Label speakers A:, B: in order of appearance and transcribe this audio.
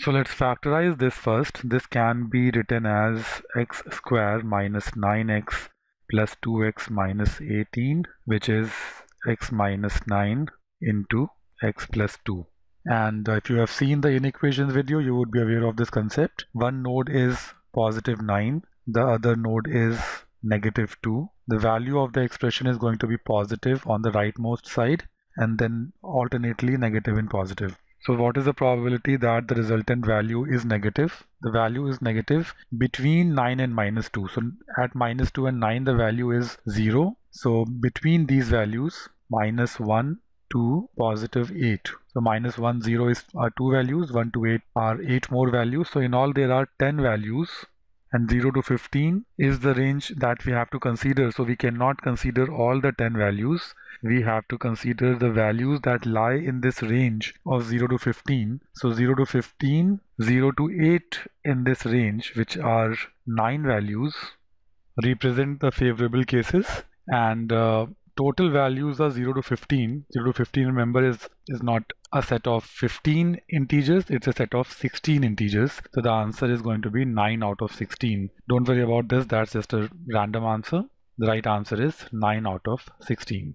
A: So let's factorize this first. This can be written as x square minus 9x plus 2x minus 18 which is x minus 9 into x plus 2. And if you have seen the inequations video, you would be aware of this concept. One node is positive 9, the other node is negative 2. The value of the expression is going to be positive on the rightmost side and then alternately negative and positive. So what is the probability that the resultant value is negative? The value is negative between 9 and minus 2. So at minus 2 and 9 the value is 0. So between these values minus 1 to positive 8. So minus 1 0 is are 2 values 1 to 8 are 8 more values. So in all there are 10 values and 0 to 15 is the range that we have to consider. So we cannot consider all the 10 values. We have to consider the values that lie in this range of 0 to 15. So 0 to 15, 0 to 8 in this range, which are 9 values, represent the favorable cases and uh, total values are 0 to 15 0 to 15 remember is is not a set of 15 integers. It's a set of 16 integers. So the answer is going to be 9 out of 16 don't worry about this. That's just a random answer. The right answer is 9 out of 16